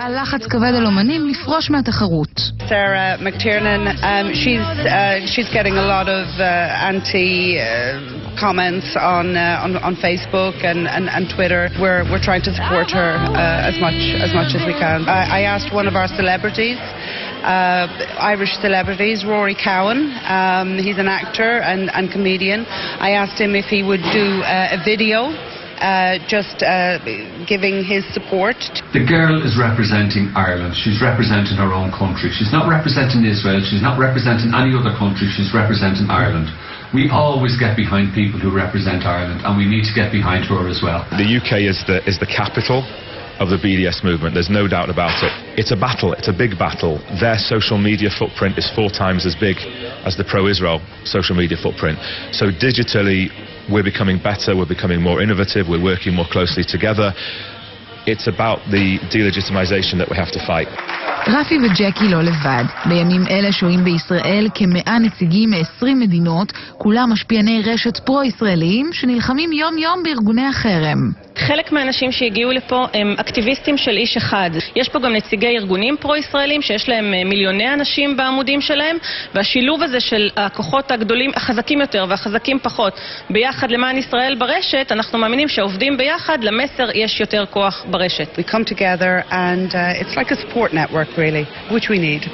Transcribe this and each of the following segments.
הופעל לחץ כבד על אומנים לפרוש מהתחרות. Sarah McTernan, um, she's, uh, she's getting a lot of uh, anti uh, comments on uh, on, on Facebook and, and, and Twitter. We're, we're trying to support her uh, as much as much as we can. I, I asked one of our celebrities, uh, Irish celebrities, Rory Cowan. Um, he's an actor and, and comedian. I asked him if he would do a video uh, just uh, giving his support. The girl is representing Ireland. She's representing her own country. She's not representing Israel. She's not representing any other country. She's representing Ireland. We always get behind people who represent Ireland, and we need to get behind her as well. The UK is the is the capital of the BDS movement. There's no doubt about it. It's a battle. It's a big battle. Their social media footprint is four times as big as the pro-Israel social media footprint. So digitally, we're becoming better. We're becoming more innovative. We're working more closely together. It's about the delegitimization that we have to fight. רפי וג'קי לא לבד. בימים אלה שוהים בישראל כמאה נציגים מ-20 מדינות, כולם משפיעני רשת פרו-ישראליים שנלחמים יום-יום בארגוני החרם. חלק מהאנשים שהגיעו לפה הם אקטיביסטים של איש אחד. יש פה גם נציגי ארגונים פרו-ישראלים שיש להם אה, מיליוני אנשים בעמודים שלהם, והשילוב הזה של הכוחות הגדולים, החזקים יותר והחזקים פחות, ביחד למען ישראל ברשת, אנחנו מאמינים שעובדים ביחד, למסר יש יותר כוח ברשת. We come together and uh, it's like a support network really, which we need.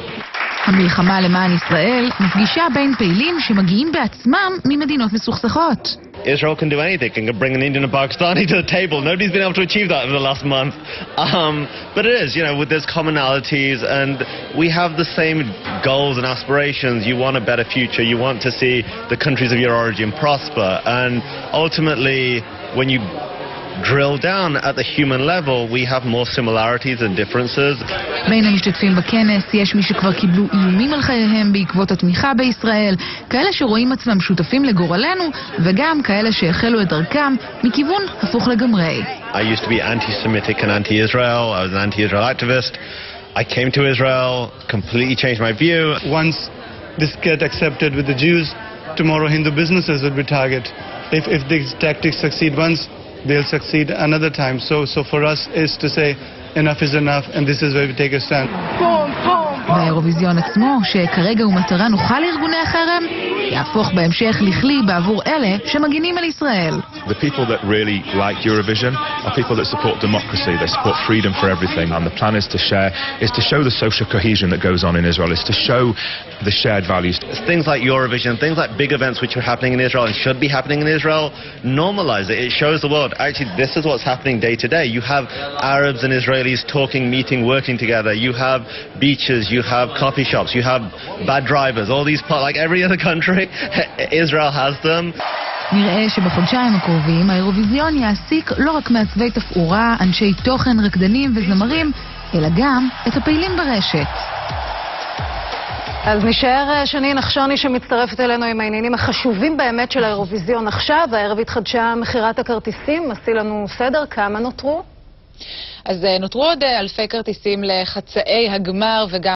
המלחמה למען ישראל מפגישה בין פעילים שמגיעים בעצמם ממדינות מסוכסכות. Israel can do anything, can bring an Indian and Pakistani to the table. Nobody's been able to achieve that in the last month. Um, but it is, you know, with there's commonalities and we have the same goals and aspirations. You want a better future. You want to see the countries of your origin prosper. And ultimately, when you drill down at the human level, we have more similarities and differences. בין המשתתפים בכנס יש מי שכבר קיבלו איומים על חייהם בעקבות התמיכה בישראל, כאלה שרואים עצמם שותפים לגורלנו, וגם כאלה שהחלו את דרכם מכיוון הפוך לגמרי. I used to be anti-Semitic and anti-Israel. I was an anti-Israel activist. I came to Israel, completely changed my view. Once this get accepted with the Jews, tomorrow Hindu businesses will be target. If, if these tactics succeed once, they'll succeed another time. So, so for us is to say enough is enough and this is where we take a stand. והאירוויזיון עצמו, שכרגע הוא מטרה נוחה לארגוני החרם, יהפוך בהמשך לכלי בעבור אלה שמגינים על ישראל. The people that really like Eurovision are people that support democracy, they support freedom for everything, and the plan is to share, is to show the social cohesion that goes on in Israel, is to show the shared values. Things like Eurovision, things like big events which are happening in Israel and should be happening in Israel, normalize it. It shows the world, actually, this is what's happening day to day. You have Arabs and Israelis talking, meeting, working together. You have beaches, you have coffee shops, you have bad drivers, all these, parts, like every other country, Israel has them. נראה שבחודשיים הקרובים האירוויזיון יעסיק לא רק מעצבי תפאורה, אנשי תוכן, רקדנים וזמרים, אלא גם את הפעילים ברשת. אז נשאר אה, שני נחשוני שמצטרפת אלינו עם העניינים החשובים באמת של האירוויזיון עכשיו. הערב התחדשה מכירת הכרטיסים, עשי לנו סדר, כמה נותרו? אז אה, נותרו עוד אה, אלפי כרטיסים לחצאי הגמר וגם...